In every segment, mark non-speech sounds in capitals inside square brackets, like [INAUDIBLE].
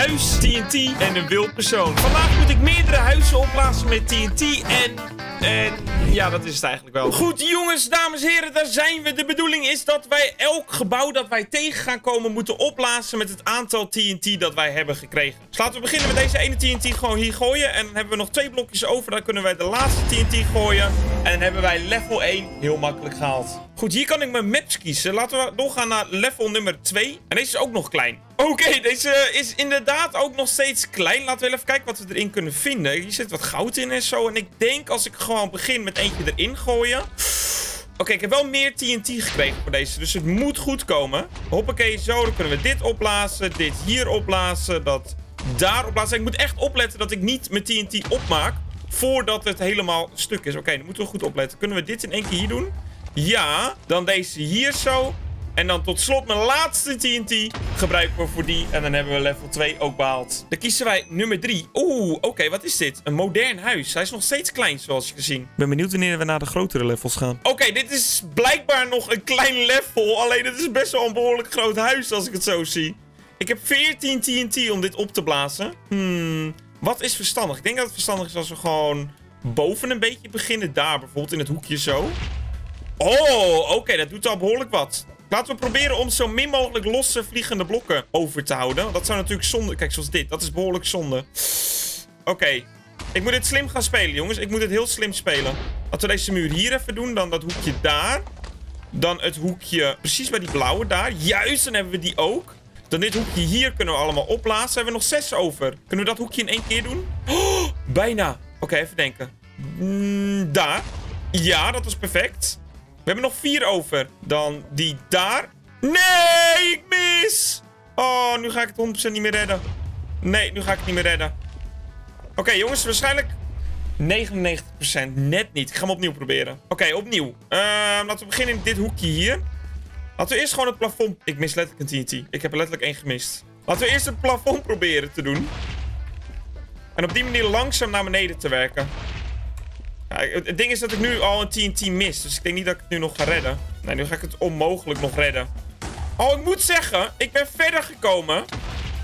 huis, TNT en een wild persoon. Vandaag moet ik meerdere huizen opblazen met TNT en... En ja, dat is het eigenlijk wel. Goed, jongens, dames en heren, daar zijn we. De bedoeling is dat wij elk gebouw dat wij tegen gaan komen moeten opblazen met het aantal TNT dat wij hebben gekregen. Dus laten we beginnen met deze ene TNT gewoon hier gooien. En dan hebben we nog twee blokjes over. Dan kunnen wij de laatste TNT gooien. En dan hebben wij level 1 heel makkelijk gehaald. Goed, hier kan ik mijn maps kiezen. Laten we doorgaan naar level nummer 2. En deze is ook nog klein. Oké, deze is inderdaad ook nog steeds klein. Laten we even kijken wat we erin kunnen vinden. Hier zit wat goud in en zo. En ik denk als ik gewoon begin met eentje erin gooien... Oké, ik heb wel meer TNT gekregen voor deze. Dus het moet goed komen. Hoppakee, zo. Dan kunnen we dit opblazen. Dit hier opblazen. Dat daar opblazen. Ik moet echt opletten dat ik niet mijn TNT opmaak. Voordat het helemaal stuk is. Oké, dan moeten we goed opletten. Kunnen we dit in één keer hier doen? Ja. Dan deze hier zo. En dan tot slot mijn laatste TNT gebruiken we voor die. En dan hebben we level 2 ook behaald. Dan kiezen wij nummer 3. Oeh, oké, wat is dit? Een modern huis. Hij is nog steeds klein, zoals je gezien. Ik ben benieuwd wanneer we naar de grotere levels gaan. Oké, dit is blijkbaar nog een klein level. Alleen het is best wel een behoorlijk groot huis, als ik het zo zie. Ik heb 14 TNT om dit op te blazen. Hmm, wat is verstandig? Ik denk dat het verstandig is als we gewoon boven een beetje beginnen. Daar bijvoorbeeld, in het hoekje zo. Oh, oké, dat doet al behoorlijk wat. Laten we proberen om zo min mogelijk losse vliegende blokken over te houden. Dat zou natuurlijk zonde... Kijk, zoals dit. Dat is behoorlijk zonde. Oké. Ik moet dit slim gaan spelen, jongens. Ik moet het heel slim spelen. Laten we deze muur hier even doen. Dan dat hoekje daar. Dan het hoekje precies bij die blauwe daar. Juist, dan hebben we die ook. Dan dit hoekje hier kunnen we allemaal opblazen. Hebben we nog zes over. Kunnen we dat hoekje in één keer doen? Oh, bijna. Oké, even denken. Mm, daar. Ja, dat was perfect. We hebben nog vier over. Dan die daar. Nee, ik mis. Oh, nu ga ik het 100% niet meer redden. Nee, nu ga ik het niet meer redden. Oké, jongens, waarschijnlijk 99%. Net niet. Ik ga hem opnieuw proberen. Oké, opnieuw. Uh, laten we beginnen in dit hoekje hier. Laten we eerst gewoon het plafond... Ik mis letterlijk een TNT. Ik heb er letterlijk één gemist. Laten we eerst het plafond proberen te doen. En op die manier langzaam naar beneden te werken. Het ding is dat ik nu al een TNT mis. Dus ik denk niet dat ik het nu nog ga redden. Nee, nu ga ik het onmogelijk nog redden. Oh, ik moet zeggen, ik ben verder gekomen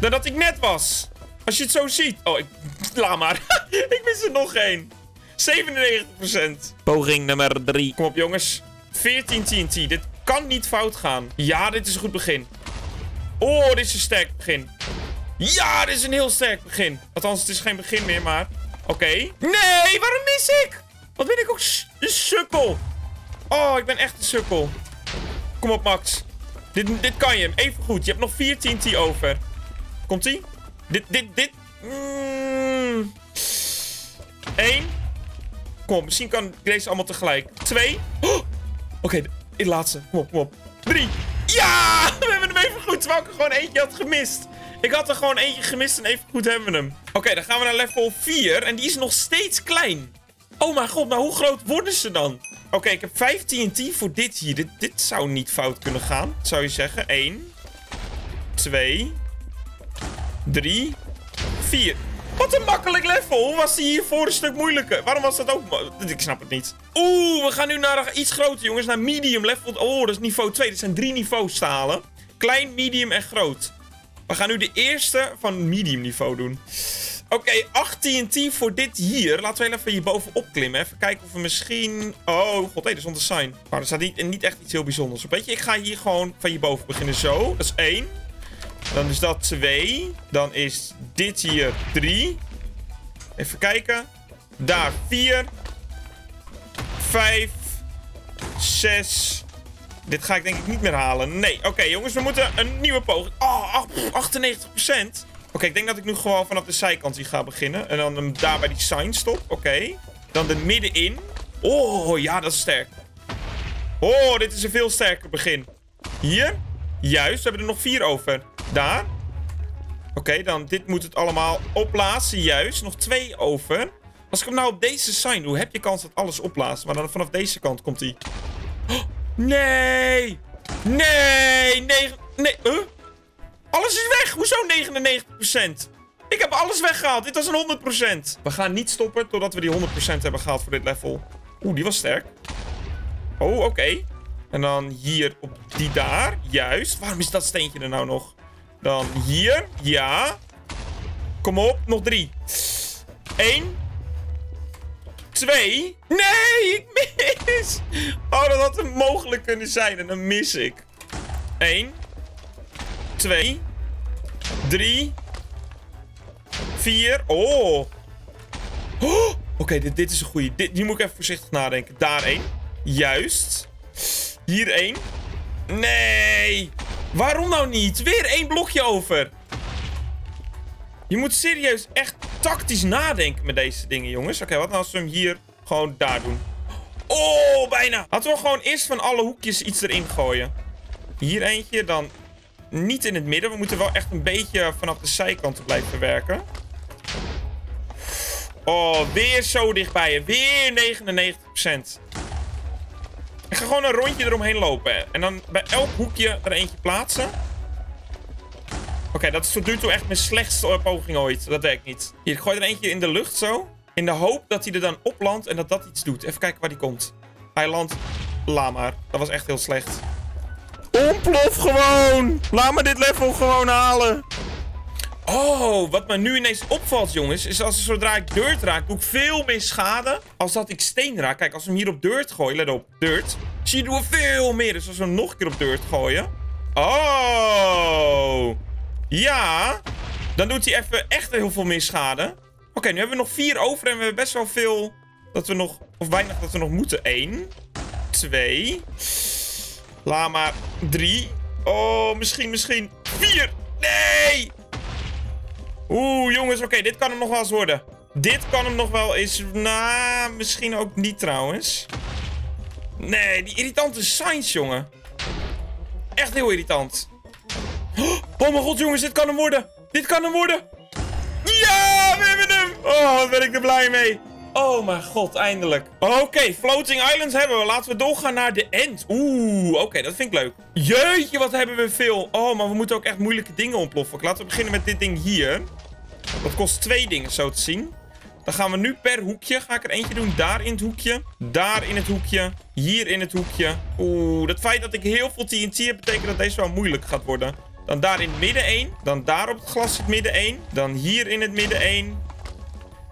dan dat ik net was. Als je het zo ziet. Oh, ik... [LAUGHS] Laat maar. [LAUGHS] ik mis er nog één. 97%. Poging nummer 3. Kom op, jongens. 14 TNT. Dit kan niet fout gaan. Ja, dit is een goed begin. Oh, dit is een sterk begin. Ja, dit is een heel sterk begin. Althans, het is geen begin meer, maar... Oké. Nee, waarom mis ik? Wat ben ik ook een sukkel. Oh, ik ben echt een sukkel. Kom op, Max. Dit, dit kan je. Even goed. Je hebt nog 4 TNT over. Komt-ie? Dit, dit, dit. Mm. Eén. Kom misschien kan deze allemaal tegelijk. Twee. Oh. Oké, okay, de laatste. Kom op, kom op. Drie. Ja! [LAUGHS] We hebben hem even goed, terwijl ik er gewoon eentje had gemist. Ik had er gewoon eentje gemist en even goed hebben we hem. Oké, dan gaan we naar level 4. En die is nog steeds klein. Oh mijn god, maar hoe groot worden ze dan? Oké, ik heb 5 TNT voor dit hier. Dit, dit zou niet fout kunnen gaan, zou je zeggen. 1, 2, 3, 4. Wat een makkelijk level. Hoe was die hiervoor een stuk moeilijker? Waarom was dat ook... Ik snap het niet. Oeh, we gaan nu naar iets groter, jongens. Naar medium level. Oh, dat is niveau 2. Dit zijn drie niveaus stalen. Klein, medium en groot. We gaan nu de eerste van medium niveau doen. Oké, okay, 8 TNT voor dit hier. Laten we even hierboven opklimmen. Even kijken of we misschien... Oh, god, hé, er stond een sign. Maar er staat niet, niet echt iets heel bijzonders op. Weet je, ik ga hier gewoon van hierboven beginnen. Zo, dat is 1. Dan is dat 2. Dan is dit hier 3. Even kijken. Daar 4. 5. 6. Dit ga ik denk ik niet meer halen. Nee, oké jongens, we moeten een nieuwe poging. Oh, 98%. Oké, ik denk dat ik nu gewoon vanaf de zijkant hier ga beginnen. En dan daar bij die sign stop. Oké. Dan de middenin. Oh, ja, dat is sterk. Oh, dit is een veel sterker begin. Hier. Juist, we hebben er nog vier over. Daar. Oké, dan dit moet het allemaal opblazen. Juist, nog twee over. Als ik hem nou op deze sign doe, heb je kans dat alles opblaast. Maar dan vanaf deze kant komt hij. [GASPS] Nee! Nee! Nee! Nee! Huh? Alles is weg. Hoezo 99%? Ik heb alles weggehaald. Dit was een 100%. We gaan niet stoppen totdat we die 100% hebben gehaald voor dit level. Oeh, die was sterk. Oh, oké. En dan hier op die daar. Juist. Waarom is dat steentje er nou nog? Dan hier. Ja. Kom op, nog drie. Eén. Twee. Nee, ik mis. Oh, dat had mogelijk kunnen zijn. En dan mis ik. Eén. Twee. Drie. Vier. Oh. oh. Oké, dit, dit is een goede. Dit, die moet ik even voorzichtig nadenken. Daar één. Juist. Hier één. Nee. Waarom nou niet? Weer één blokje over. Je moet serieus echt tactisch nadenken met deze dingen, jongens. Oké, wat nou als we hem hier gewoon daar doen? Oh, bijna. Laten we gewoon eerst van alle hoekjes iets erin gooien. Hier eentje, dan niet in het midden. We moeten wel echt een beetje vanaf de zijkanten blijven werken. Oh, weer zo dichtbij. Weer 99%. Ik ga gewoon een rondje eromheen lopen. En dan bij elk hoekje er eentje plaatsen. Oké, dat is tot nu toe echt mijn slechtste poging ooit. Dat werkt niet. Hier, ik gooi er eentje in de lucht zo. In de hoop dat hij er dan op landt en dat dat iets doet. Even kijken waar die komt. Hij landt. Laat maar. Dat was echt heel slecht. Ontplof gewoon! Laat me dit level gewoon halen. Oh, wat me nu ineens opvalt, jongens, is als zodra ik dirt raak, doe ik veel meer schade als dat ik steen raak. Kijk, als we hem hier op dirt gooien, let op, dirt, zie je doen we veel meer. Dus als we hem nog een keer op dirt gooien. Oh, ja, dan doet hij even echt heel veel meer schade. Oké, nu hebben we nog vier over en we hebben best wel veel dat we nog, of weinig dat we nog moeten. Eén, twee, laat maar, drie. Oh, misschien, misschien vier. Nee! Oeh, jongens, oké, dit kan hem nog wel eens worden. Dit kan hem nog wel eens... Nou, misschien ook niet trouwens. Nee, die irritante signs, jongen. Echt heel irritant. Oh mijn god, jongens, dit kan hem worden. Dit kan hem worden. Ja, we hebben hem. Oh, wat ben ik er blij mee. Oh mijn god, eindelijk. Oké, Floating Islands hebben we. Laten we doorgaan naar de end. Oeh, oké, dat vind ik leuk. Jeetje, wat hebben we veel. Oh, maar we moeten ook echt moeilijke dingen ontploffen. Laten we beginnen met dit ding hier. Dat kost twee dingen, zo te zien. Dan gaan we nu per hoekje. Ga ik er eentje doen. Daar in het hoekje. Daar in het hoekje. Hier in het hoekje. Oeh, het feit dat ik heel veel TNT heb... betekent dat deze wel moeilijk gaat worden. Dan daar in het midden één. Dan daar op het glas het midden één. Dan hier in het midden één.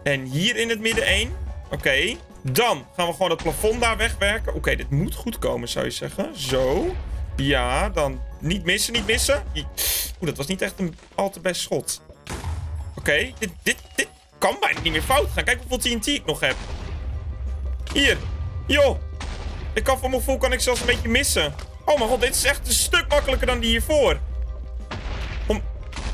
En hier in het midden één. Oké. Dan gaan we gewoon het plafond daar wegwerken. Oké, dit moet goed komen, zou je zeggen. Zo. Ja, dan niet missen, niet missen. Oeh, dat was niet echt een al te best schot. Oké, dit, dit, dit kan bijna niet meer fout gaan. Kijk hoeveel TNT ik nog heb. Hier. Joh. Ik kan van mijn gevoel kan ik zelfs een beetje missen. Oh mijn god, dit is echt een stuk makkelijker dan die hiervoor.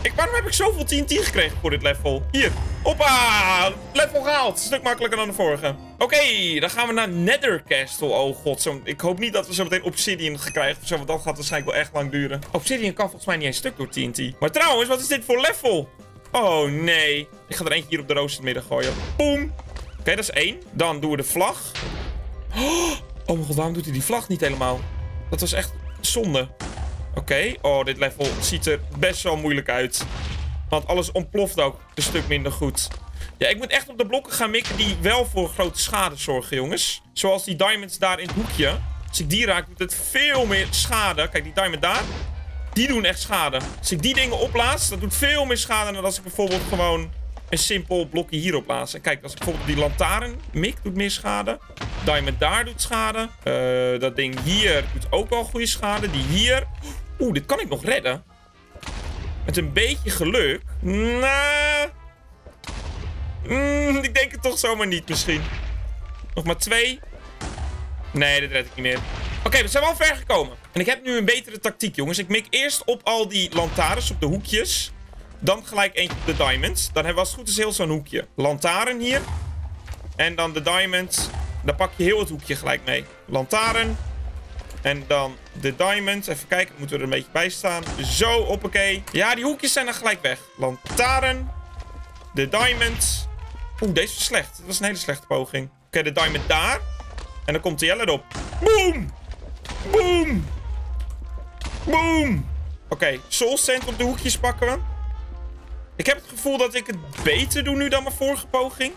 Ik, waarom heb ik zoveel TNT gekregen voor dit level? Hier. Hoppa! Level gehaald. Stuk makkelijker dan de vorige. Oké, dan gaan we naar Nether Castle. Oh god, zo, ik hoop niet dat we zo meteen Obsidian krijgen. Want dat gaat waarschijnlijk wel echt lang duren. Obsidian kan volgens mij niet eens stuk door TNT. Maar trouwens, wat is dit voor level? Oh, nee. Ik ga er eentje hier op de rooster midden gooien. Boom. Oké, dat is één. Dan doen we de vlag. Oh mijn god, waarom doet hij die vlag niet helemaal? Dat was echt zonde. Oké. Oh, dit level ziet er best wel moeilijk uit. Want alles ontploft ook een stuk minder goed. Ja, ik moet echt op de blokken gaan mikken die wel voor grote schade zorgen, jongens. Zoals die diamonds daar in het hoekje. Als ik die raak, doet het veel meer schade. Kijk, die diamond daar. Die doen echt schade. Als ik die dingen oplaas, dat doet veel meer schade dan als ik bijvoorbeeld gewoon een simpel blokje hierop plaats. En kijk, als ik bijvoorbeeld die lantaarn mik, doet meer schade. Diamond daar doet schade. Uh, dat ding hier doet ook wel goede schade. Die hier. Oeh, dit kan ik nog redden. Met een beetje geluk. Nou. Mm, ik denk het toch zomaar niet misschien. Nog maar twee. Nee, dit red ik niet meer. Oké, we zijn wel ver gekomen. En ik heb nu een betere tactiek, jongens. Ik mik eerst op al die lantaarns op de hoekjes. Dan gelijk eentje op de diamonds. Dan hebben we als het goed is heel zo'n hoekje. Lantaarn hier. En dan de diamonds. Dan pak je heel het hoekje gelijk mee. Lantaarn. En dan de diamonds. Even kijken, moeten we er een beetje bij staan. Zo, hoppakee. Ja, die hoekjes zijn dan gelijk weg. Lantaarn. De diamonds. Oeh, deze was slecht. Dat was een hele slechte poging. Oké, de diamond daar. En dan komt de yellow op. Boom! Boom! Boom! Oké, okay, Soul Sand op de hoekjes pakken we. Ik heb het gevoel dat ik het beter doe nu dan mijn vorige poging.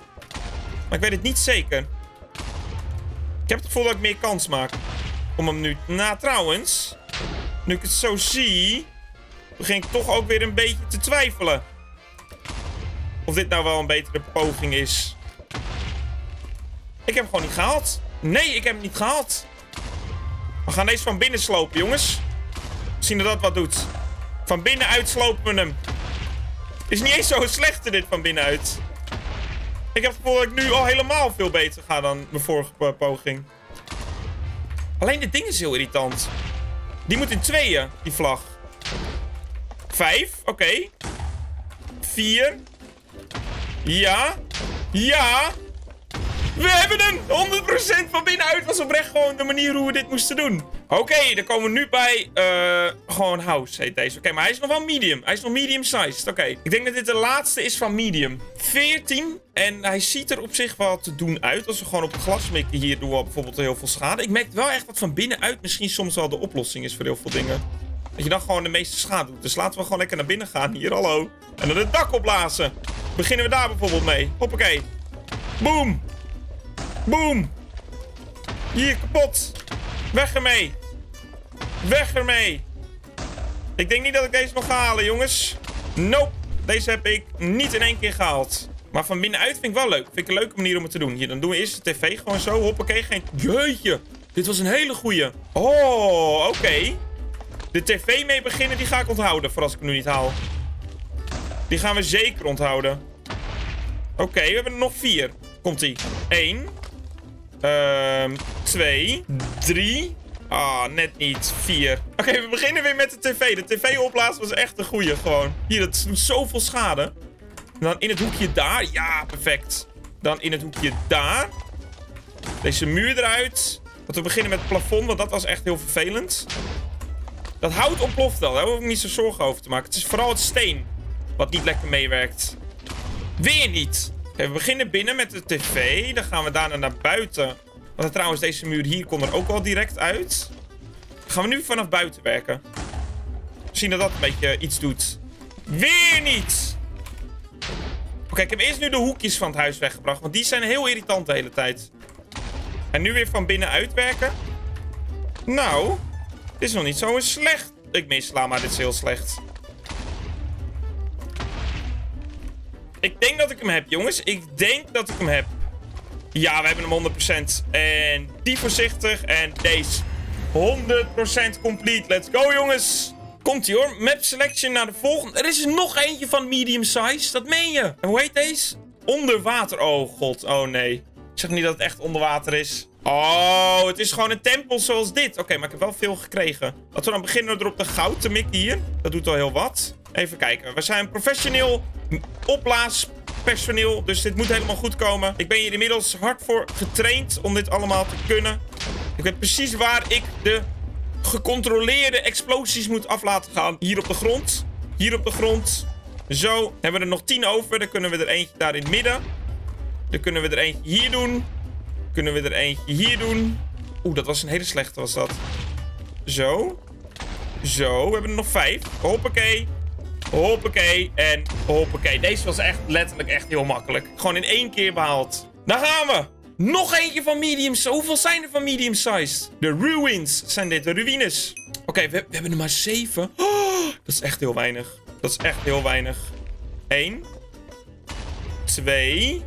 Maar ik weet het niet zeker. Ik heb het gevoel dat ik meer kans maak. Om hem nu... Nou, trouwens. Nu ik het zo zie... Begin ik toch ook weer een beetje te twijfelen. of dit nou wel een betere poging is. Ik heb hem gewoon niet gehaald. Nee, ik heb hem niet gehaald. We gaan deze van binnen slopen, jongens. Zien dat dat wat doet. Van binnenuit slopen we hem. Is niet eens zo slecht dit van binnenuit. Ik heb het gevoel dat ik nu al helemaal veel beter ga dan mijn vorige poging. Alleen dit ding is heel irritant. Die moet in tweeën, die vlag. Vijf, oké. Vier. Ja. Ja. We hebben een 100% van binnenuit was oprecht gewoon de manier hoe we dit moesten doen. Oké, dan komen we nu bij uh, gewoon house heet deze. Oké, maar hij is nog wel medium. Hij is nog medium sized. Oké, ik denk dat dit de laatste is van medium. 14. En hij ziet er op zich wel te doen uit. Als we gewoon op glas mikken hier doen we bijvoorbeeld heel veel schade. Ik merk wel echt dat van binnenuit misschien soms wel de oplossing is voor heel veel dingen. Dat je dan gewoon de meeste schade doet. Dus laten we gewoon lekker naar binnen gaan. Hier, hallo. En dan het dak opblazen. Beginnen we daar bijvoorbeeld mee. Hoppakee. Boom. Boom. Hier, kapot. Weg ermee. Weg ermee. Ik denk niet dat ik deze nog halen, jongens. Nope. Deze heb ik niet in één keer gehaald. Maar van binnenuit vind ik wel leuk. Vind ik een leuke manier om het te doen. Hier, dan doen we eerst de tv gewoon zo. Hoppakee, geen... Jeetje. Dit was een hele goeie. Oh, oké. De tv mee beginnen, die ga ik onthouden. Voor als ik hem nu niet haal. Die gaan we zeker onthouden. Oké, we hebben er nog vier. Komt-ie. Eén. Ehm, twee. Drie. Ah, net niet. Vier. Oké, we beginnen weer met de tv. De tv-opblaas was echt een goeie, gewoon. Hier, dat doet zoveel schade. En dan in het hoekje daar. Ja, perfect. Dan in het hoekje daar. Deze muur eruit. Want we beginnen met het plafond, want dat was echt heel vervelend. Dat hout ontploft wel. Daar hoef ik niet zo zorgen over te maken. Het is vooral het steen wat niet lekker meewerkt. Weer niet. We beginnen binnen met de tv. Dan gaan we daarna naar buiten. Want trouwens, deze muur hier kon er ook wel direct uit. Dan gaan we nu vanaf buiten werken. Zien dat dat een beetje iets doet. Weer niet! Oké, ik heb eerst nu de hoekjes van het huis weggebracht. Want die zijn heel irritant de hele tijd. En nu weer van binnen uitwerken. Nou, dit is nog niet zo slecht. Ik misla, maar dit is heel slecht. Ik denk dat ik hem heb, jongens. Ik denk dat ik hem heb. Ja, we hebben hem 100%. En die voorzichtig. En deze 100% complete. Let's go, jongens. Komt-ie hoor. Map selection naar de volgende. Er is nog eentje van medium size. Dat meen je. En hoe heet deze? Onder water. Oh god. Oh nee. Ik zeg niet dat het echt onder water is. Oh, het is gewoon een tempel zoals dit. Oké, maar ik heb wel veel gekregen. Laten we dan beginnen erop de goud te mikken hier. Dat doet al heel wat. Even kijken. We zijn professioneel opblaaspersoneel. Dus dit moet helemaal goed komen. Ik ben hier inmiddels hard voor getraind om dit allemaal te kunnen. Ik weet precies waar ik de gecontroleerde explosies moet af laten gaan. Hier op de grond. Hier op de grond. Zo. Hebben we er nog tien over. Dan kunnen we er eentje daar in het midden. Dan kunnen we er eentje hier doen. Kunnen we er eentje hier doen. Oeh, dat was een hele slechte was dat. Zo. Zo, we hebben er nog vijf. Hoppakee. Hoppakee en hoppakee. Deze was echt letterlijk echt heel makkelijk. Gewoon in één keer behaald. Daar gaan we. Nog eentje van medium. Hoeveel zijn er van medium sized? De ruins zijn dit, de ruïnes. Oké, we, we, hebben er maar zeven. Oh, dat is echt heel weinig. Dat is echt heel weinig. Eén. Twee.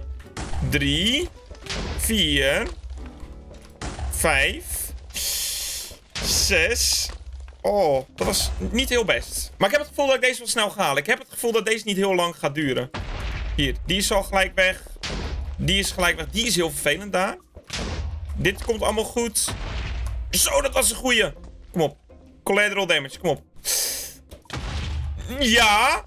Drie. Vier. Vijf. Zes. Oh, dat was niet heel best. Maar ik heb het gevoel dat ik deze wel snel ga halen. Ik heb het gevoel dat deze niet heel lang gaat duren. Hier, die is al gelijk weg. Die is gelijk weg. Die is heel vervelend daar. Dit komt allemaal goed. Zo, dat was een goeie. Kom op. Collateral damage, kom op. Ja.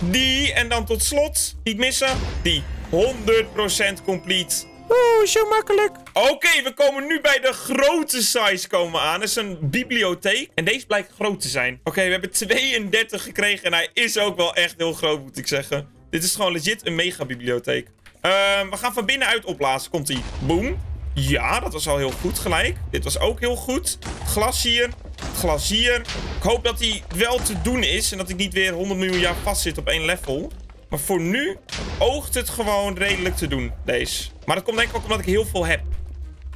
Die. En dan tot slot. Niet missen. Die. 100% complete. Oeh, zo makkelijk. Oké, we komen nu bij de grote size komen aan. Dat is een bibliotheek. En deze blijkt groot te zijn. Oké, we hebben 32 gekregen. En hij is ook wel echt heel groot, moet ik zeggen. Dit is gewoon legit een mega bibliotheek. Uh, we gaan van binnenuit opblazen. Komt-ie. Boom. Ja, dat was al heel goed gelijk. Dit was ook heel goed. Glas hier. Glas hier. Ik hoop dat hij wel te doen is. En dat ik niet weer 100 miljoen jaar vast zit op één level. Maar voor nu oogt het gewoon redelijk te doen, deze. Maar dat komt denk ik ook omdat ik heel veel heb.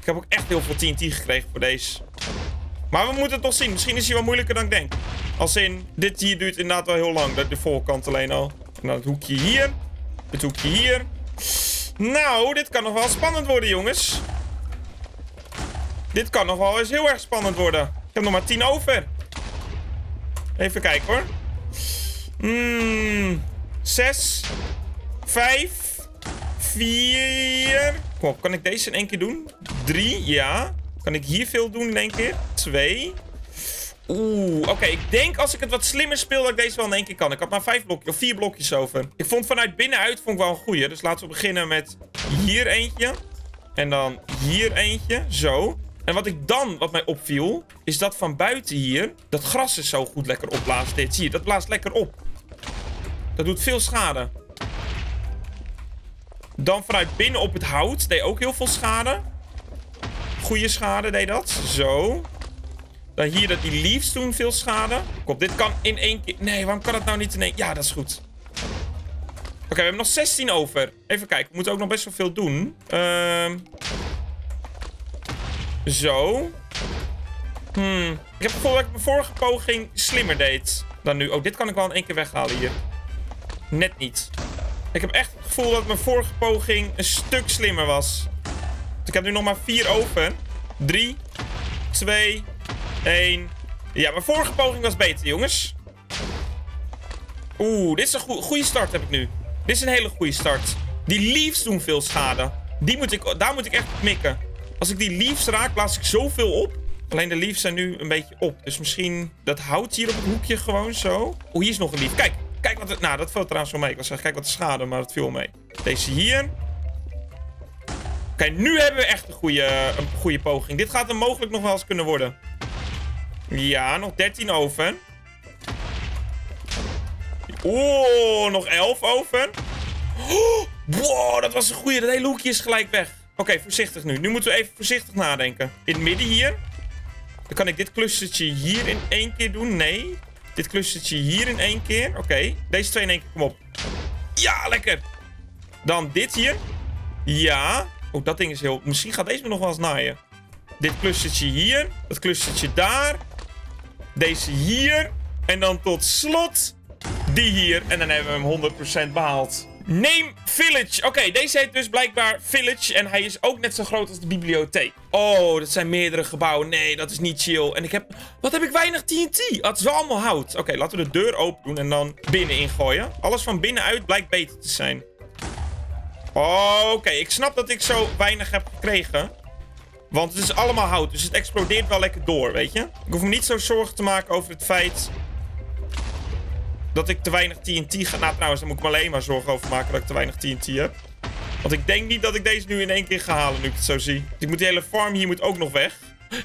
Ik heb ook echt heel veel TNT gekregen voor deze. Maar we moeten het toch zien. Misschien is hij wel moeilijker dan ik denk. Als in, dit hier duurt inderdaad wel heel lang. De voorkant alleen al. En dan het hoekje hier. Het hoekje hier. Nou, dit kan nog wel spannend worden, jongens. Dit kan nog wel eens heel erg spannend worden. Ik heb nog maar 10 over. Even kijken hoor. Hmm. 6. 5. 4. Kom op, kan ik deze in één keer doen? 3, ja. Kan ik hier veel doen in één keer? 2. Oeh, oké. Ik denk als ik het wat slimmer speel dat ik deze wel in één keer kan. Ik had maar vijf blokjes of vier blokjes over. Ik vond vanuit binnenuit vond ik wel een goeie. Dus laten we beginnen met hier eentje. En dan hier eentje. Zo. En wat ik dan, wat mij opviel, is dat van buiten hier, dat gras is zo goed lekker opblaast. Dit zie je, dat blaast lekker op. Dat doet veel schade. Dan vanuit binnen op het hout deed ook heel veel schade. Goede schade deed dat. Zo. Dan hier dat die leaves doen veel schade. Kom, dit kan in één keer... Nee, waarom kan het nou niet in één... Ja, dat is goed. Oké, we hebben nog 16 over. Even kijken, we moeten ook nog best wel veel doen. Ehm... Zo. Hmm. Ik heb het gevoel dat ik mijn vorige poging slimmer deed dan nu. Oh, dit kan ik wel in één keer weghalen hier. Net niet. Ik heb echt het gevoel dat mijn vorige poging een stuk slimmer was. Dus ik heb nu nog maar vier over. 3, 2, 1. Ja, mijn vorige poging was beter, jongens. Oeh, dit is een goede start heb ik nu. Dit is een hele goede start. Die leaves doen veel schade. Die moet ik, daar moet ik echt mikken. Als ik die leaves raak, blaas ik zoveel op. Alleen de leaves zijn nu een beetje op. Dus misschien dat hout hier op het hoekje gewoon zo. Oeh, hier is nog een leaf. Kijk, kijk wat het... Nou, dat valt trouwens wel mee. Ik was zeggen, kijk wat de schade, maar dat viel mee. Deze hier. Oké, nu hebben we echt een goede, een goede poging. Dit gaat er mogelijk nog wel eens kunnen worden. Ja, nog 13 over. Oeh, nog 11 over. Oh, wow, dat was een goede. Dat hele hoekje is gelijk weg. Oké, voorzichtig nu. Nu moeten we even voorzichtig nadenken. In het midden hier. Dan kan ik dit clustertje hier in één keer doen. Nee. Dit clustertje hier in één keer. Oké. Deze twee in één keer. Kom op. Ja, lekker. Dan dit hier. Ja. Oh, dat ding is heel... Misschien gaat deze me nog wel eens naaien. Dit clustertje hier. Dat clustertje daar. Deze hier. En dan tot slot die hier. En dan hebben we hem 100% behaald. Name Village. Oké, deze heet dus blijkbaar Village. En hij is ook net zo groot als de bibliotheek. Oh, dat zijn meerdere gebouwen. Nee, dat is niet chill. En ik heb... Wat heb ik weinig TNT? Oh, het is wel allemaal hout. Oké, laten we de deur open doen en dan binnen ingooien. Alles van binnenuit blijkt beter te zijn. Oké, ik snap dat ik zo weinig heb gekregen. Want het is allemaal hout, dus het explodeert wel lekker door, weet je? Ik hoef me niet zo zorgen te maken over het feit... dat ik te weinig TNT ga... Nou, trouwens, daar moet ik me alleen maar zorgen over maken dat ik te weinig TNT heb. Want ik denk niet dat ik deze nu in één keer ga halen, nu ik het zo zie. Ik moet die hele farm hier moet ook nog weg.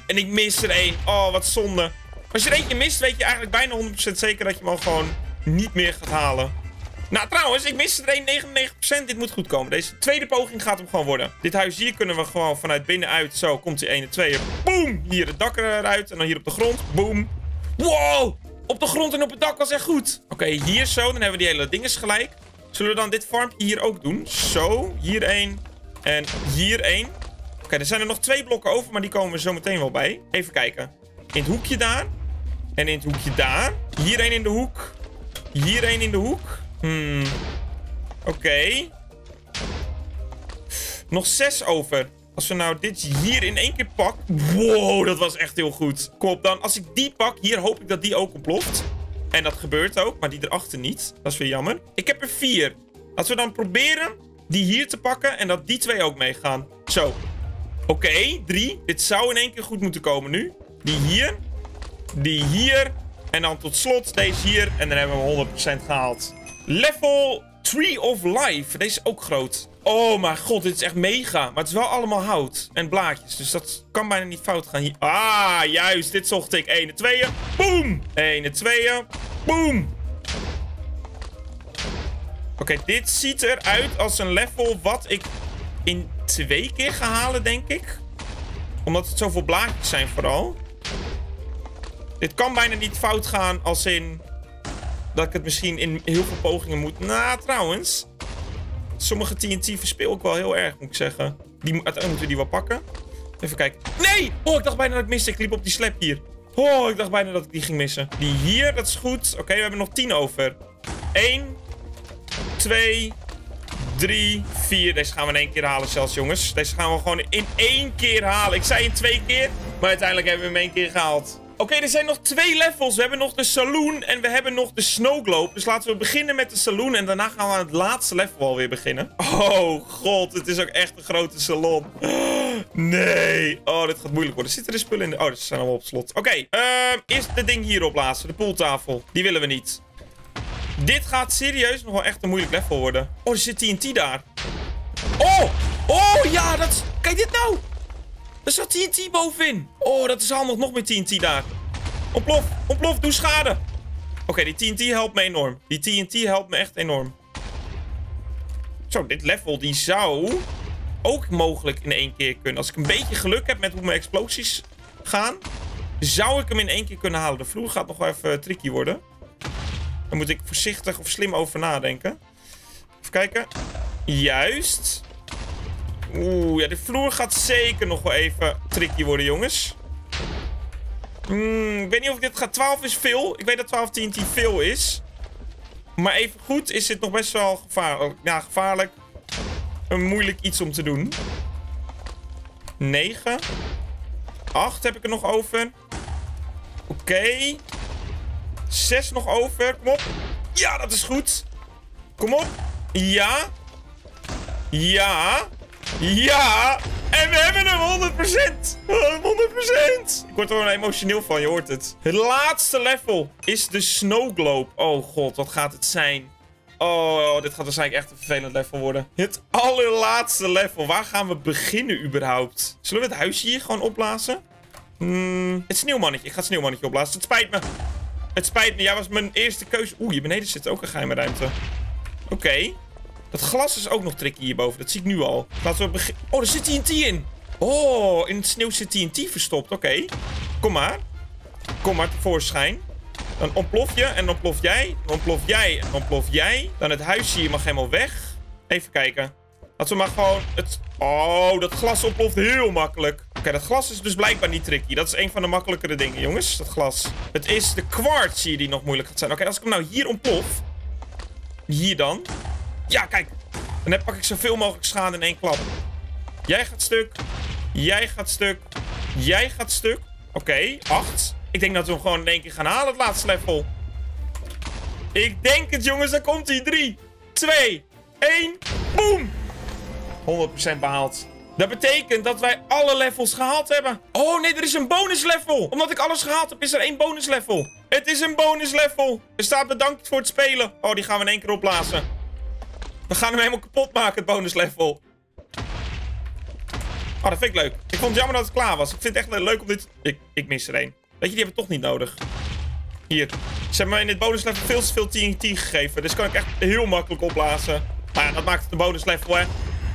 En ik mis er één. Oh, wat zonde. Als je er eentje mist, weet je eigenlijk bijna 100% zeker dat je hem al gewoon niet meer gaat halen. Nou, trouwens, ik mis er 1,99%. Dit moet goed komen. Deze tweede poging gaat hem gewoon worden. Dit huis hier kunnen we gewoon vanuit binnenuit. Zo, komt die ene, tweeën. Boom! Hier het dak eruit. En dan hier op de grond. Boom. Wow! Op de grond en op het dak was echt goed. Oké, hier zo. Dan hebben we die hele dinges gelijk. Zullen we dan dit farmpje hier ook doen? Zo, hier één. En hier één. Oké, er zijn er nog twee blokken over, maar die komen we zo meteen wel bij. Even kijken. In het hoekje daar. En in het hoekje daar. Hier één in de hoek. Hier één in de hoek. Hmm. Oké. Nog zes over. Als we nou dit hier in één keer pak. Wow, dat was echt heel goed. Kom dan. Als ik die pak, hier hoop ik dat die ook ontploft. En dat gebeurt ook, maar die erachter niet. Dat is weer jammer. Ik heb er vier. Laten we dan proberen die hier te pakken en dat die twee ook meegaan. Zo. Oké, drie. Dit zou in één keer goed moeten komen nu. Die hier. Die hier. En dan tot slot deze hier. En dan hebben we 100% gehaald. Level Tree of Life. Deze is ook groot. Oh mijn god, dit is echt mega. Maar het is wel allemaal hout en blaadjes. Dus dat kan bijna niet fout gaan. Ah, juist. Dit zocht ik. 1 tweeën. Boom. 1 tweeën. Boom. Oké, dit ziet eruit als een level wat ik in twee keer ga halen, denk ik. Omdat het zoveel blaadjes zijn vooral. Dit kan bijna niet fout gaan als in dat ik het misschien in heel veel pogingen moet... Nou, trouwens. Sommige TNT verspeel ik wel heel erg, moet ik zeggen. Die, uiteindelijk moeten we die wel pakken. Even kijken. Nee! Oh, ik dacht bijna dat ik miste. Ik liep op die slap hier. Oh, ik dacht bijna dat ik die ging missen. Die hier, dat is goed. Oké, we hebben nog 10 over. 1, 2, Drie, vier. Deze gaan we in één keer halen zelfs, jongens. Deze gaan we gewoon in één keer halen. Ik zei in twee keer, maar uiteindelijk hebben we hem één keer gehaald. Oké, er zijn nog twee levels. We hebben nog de saloon en we hebben nog de snow globe. Dus laten we beginnen met de saloon en daarna gaan we aan het laatste level alweer beginnen. Oh god, het is ook echt een grote salon. Nee. Oh, dit gaat moeilijk worden. Zitten er spullen in? Oh, ze zijn allemaal op slot. Oké, okay, uh, eerst de ding hierop laten. De pooltafel. Die willen we niet. Dit gaat serieus nog wel echt een moeilijk level worden. Oh, er zit TNT daar. Oh! Oh, ja, dat... Kijk dit nou! Er zat TNT bovenin. Oh, dat is handig. Nog meer TNT daar. Ontplof. Ontplof. Doe schade. Oké, die TNT helpt me enorm. Die TNT helpt me echt enorm. Zo, dit level die zou ook mogelijk in één keer kunnen. Als ik een beetje geluk heb met hoe mijn explosies gaan, zou ik hem in één keer kunnen halen. De vloer gaat nog wel even tricky worden. Daar moet ik voorzichtig of slim over nadenken. Even kijken. Juist. Oeh, ja, de vloer gaat zeker nog wel even tricky worden, jongens. Hmm, ik weet niet of dit gaat. 12 is veel. Ik weet dat 12 TNT veel is. Maar even goed is dit nog best wel gevaarlijk. Ja, gevaarlijk. Een moeilijk iets om te doen. 9. 8 heb ik er nog over. Oké. Okay. 6 nog over. Kom op. Ja, dat is goed. Kom op. Ja. Ja. Ja! En we hebben hem 100%! 100%! Ik word er gewoon emotioneel van, je hoort het. Het laatste level is de Snow Globe. Oh god, wat gaat het zijn? Oh, dit gaat waarschijnlijk echt een vervelend level worden. Het allerlaatste level. Waar gaan we beginnen überhaupt? Zullen we het huisje hier gewoon opblazen? Hmm, het sneeuwmannetje. Ik ga het sneeuwmannetje opblazen. Het spijt me. Het spijt me. Jij was mijn eerste keuze. Oeh, hier beneden zit ook een geheime ruimte. Oké. Dat glas is ook nog tricky hierboven. Dat zie ik nu al. Laten we beginnen. Oh, er zit TNT in. Oh, in het sneeuw zit TNT verstopt. Oké. Kom maar. Kom maar tevoorschijn. Dan ontplof je en ontplof jij. Dan ontplof jij en ontplof jij. Dan het huisje hier mag helemaal weg. Even kijken. Laten we maar gewoon het... Oh, dat glas ontploft heel makkelijk. Oké, dat glas is dus blijkbaar niet tricky. Dat is een van de makkelijkere dingen, jongens. Dat glas. Het is de kwarts hier die nog moeilijk gaat zijn. Oké, als ik hem nou hier ontplof. Hier dan. Ja, kijk. En dan pak ik zoveel mogelijk schade in één klap. Jij gaat stuk. Jij gaat stuk. Jij gaat stuk. Oké, acht. Ik denk dat we hem gewoon in één keer gaan halen, het laatste level. Ik denk het, jongens. Daar komt hij. 3, 2, 1. Boom. 100% behaald. Dat betekent dat wij alle levels gehaald hebben. Oh nee, er is een bonus level. Omdat ik alles gehaald heb, is er één bonus level. Het is een bonus level. Er staat bedankt voor het spelen. Oh, die gaan we in één keer opblazen. We gaan hem helemaal kapot maken, het bonus level. Oh, dat vind ik leuk. Ik vond het jammer dat het klaar was. Ik vind het echt leuk om dit... Ik, ik mis er één. Weet je, die hebben we toch niet nodig. Hier. Ze hebben me in dit bonus level veel te veel TNT gegeven. Dus kan ik echt heel makkelijk opblazen. Maar ja, dat maakt het een bonus level, hè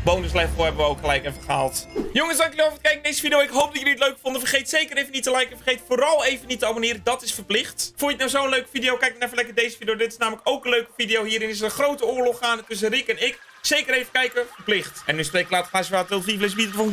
bonus level hebben we ook gelijk even gehaald. Jongens, dank jullie wel voor het kijken naar deze video. Ik hoop dat jullie het leuk vonden. Vergeet zeker even niet te liken. Vergeet vooral even niet te abonneren. Dat is verplicht. Vond je het nou zo'n leuke video? Kijk dan even lekker deze video. Dit is namelijk ook een leuke video. Hierin is een grote oorlog gaande tussen Rick en ik. Zeker even kijken. Verplicht. En nu spreek ik later. Je wat. Vive les van